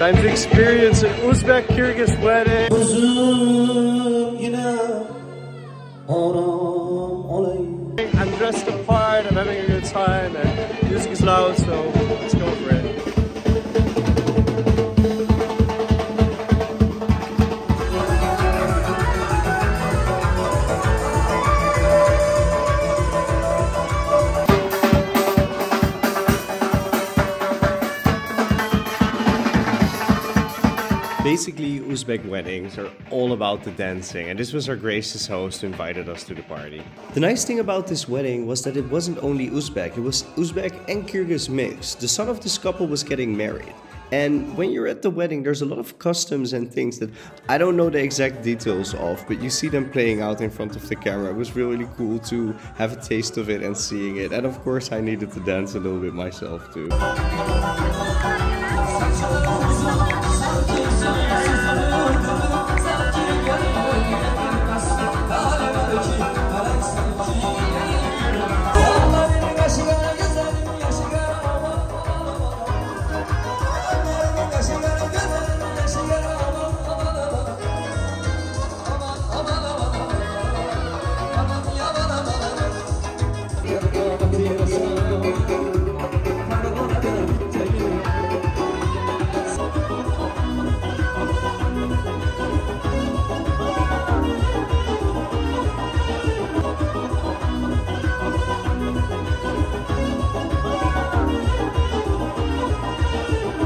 Time to experience an Uzbek Kyrgyz wedding. I'm dressed the part, I'm having Basically, Uzbek weddings are all about the dancing, and this was our gracious host who invited us to the party. The nice thing about this wedding was that it wasn't only Uzbek, it was Uzbek and Kyrgyz mixed. The son of this couple was getting married. And when you're at the wedding, there's a lot of customs and things that I don't know the exact details of, but you see them playing out in front of the camera. It was really cool to have a taste of it and seeing it. And of course, I needed to dance a little bit myself too. Brasileira.